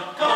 come.